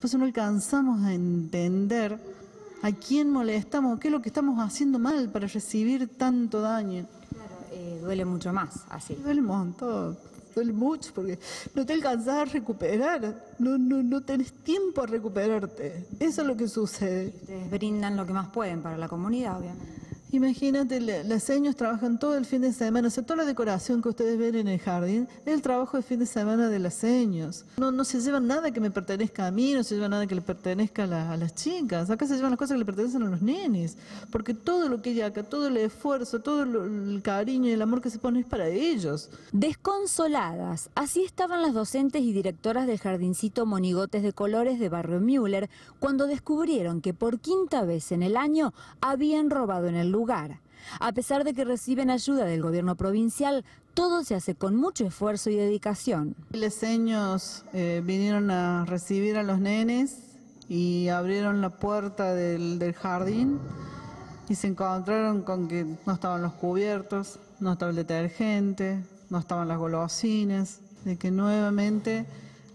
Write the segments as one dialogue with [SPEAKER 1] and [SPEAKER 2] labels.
[SPEAKER 1] Pues no alcanzamos a entender a quién molestamos, qué es lo que estamos haciendo mal para recibir tanto daño.
[SPEAKER 2] Claro, eh, duele mucho más así.
[SPEAKER 1] Duele un montón, duele mucho porque no te alcanzas a recuperar, no, no, no tenés tiempo a recuperarte. Eso es lo que sucede.
[SPEAKER 2] Ustedes brindan lo que más pueden para la comunidad, obviamente.
[SPEAKER 1] Imagínate, las seños trabajan todo el fin de semana, o sea, toda la decoración que ustedes ven en el jardín es el trabajo de fin de semana de las seños. No, se llevan nada que me pertenezca a mí, no se llevan nada que le pertenezca a, la- las chicas. Acá se llevan las cosas que le pertenecen a los nenes, porque todo lo que hay acá, todo el esfuerzo, todo el cariño y el amor que se pone es para ellos.
[SPEAKER 2] Desconsoladas, así estaban las docentes y directoras del jardincito Monigotes de Colores de Barrio Müller cuando descubrieron que por quinta vez en el año habían robado en el lugar. A pesar de que reciben ayuda del gobierno provincial, todo se hace con mucho esfuerzo y dedicación.
[SPEAKER 1] Los seños eh, vinieron a recibir a los nenes y abrieron la puerta del, del jardín y se encontraron con que no estaban los cubiertos, no estaba el detergente, no estaban las golosinas, de que nuevamente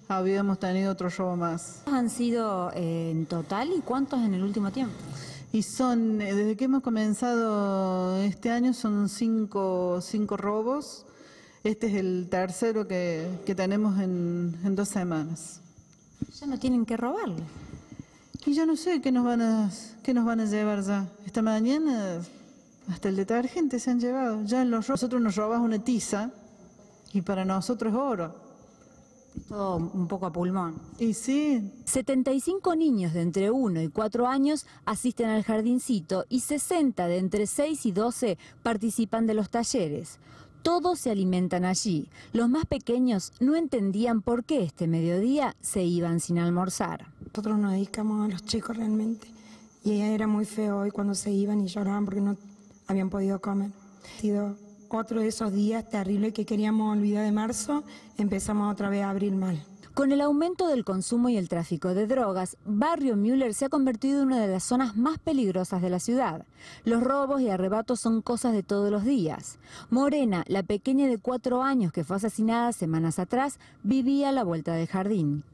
[SPEAKER 1] habíamos tenido otro robo más.
[SPEAKER 2] ¿Cuántos han sido eh, en total y cuántos en el último tiempo?
[SPEAKER 1] Y son, eh, desde que hemos comenzado este año, son cinco, cinco robos. Este es el tercero que, que tenemos en, en dos semanas.
[SPEAKER 2] Ya no tienen que robarle.
[SPEAKER 1] Y yo no sé qué nos van a, qué nos van a llevar ya. Esta mañana hasta el detergente se han llevado. Ya en los ro- nosotros nos robas una tiza y para nosotros es oro.
[SPEAKER 2] Todo un poco a pulmón.
[SPEAKER 1] Y sí,
[SPEAKER 2] 75 niños de entre 1 y 4 años asisten al jardincito y 60 de entre 6 y 12 participan de los talleres. Todos se alimentan allí. Los más pequeños no entendían por qué este mediodía se iban sin almorzar.
[SPEAKER 3] Nosotros nos dedicamos a los chicos realmente. Y era muy feo hoy cuando se iban y lloraban porque no habían podido comer. Ha sido otro de esos días terribles que queríamos olvidar de marzo. Empezamos otra vez a abrir mal.
[SPEAKER 2] Con el aumento del consumo y el tráfico de drogas, Barrio Müller se ha convertido en una de las zonas más peligrosas de la ciudad. Los robos y arrebatos son cosas de todos los días. Morena, la pequeña de cuatro años que fue asesinada semanas atrás, vivía a la vuelta del jardín.